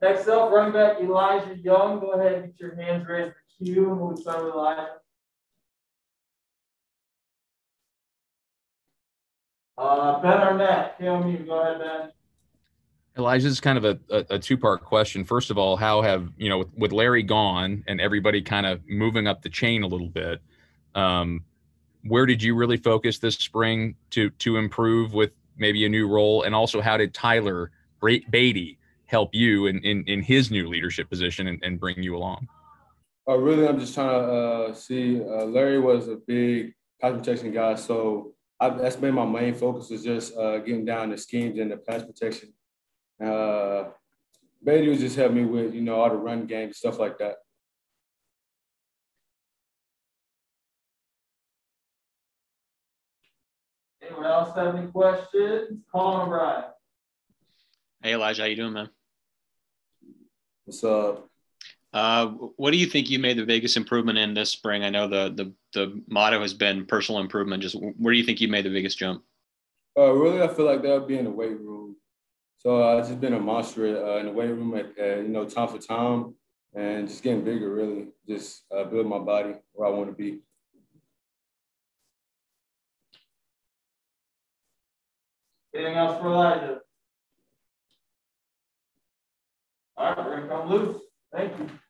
next up, running back Elijah Young. Go ahead and get your hands raised for Q. We'll start with Elijah. Uh, Ben Arnett, KOMU, go ahead, Ben. Elijah, is kind of a, a, a two-part question. First of all, how have you know with, with Larry gone and everybody kind of moving up the chain a little bit? Um, where did you really focus this spring to to improve with maybe a new role, and also how did Tyler Badie help you in, in, in his new leadership position and, and bring you along? Uh, really, I'm just trying to uh, see. Uh, Larry was a big pass protection guy, so I, that's been my main focus is just uh, getting down the schemes and the pass protection. Uh, Badie was just helping me with you know all the run game stuff like that. Anyone else have any questions? Colin O'Brien. Hey Elijah, how you doing, man? What's up? Uh, what do you think you made the biggest improvement in this spring? I know the the the motto has been personal improvement. Just where do you think you made the biggest jump? Uh, really, I feel like that would be in the weight room. So uh, I've just been a monster uh, in the weight room, at, you know, time for time, and just getting bigger. Really, just uh, build my body where I want to be. Anything else for Elijah? All right, we're gonna come loose. Thank you.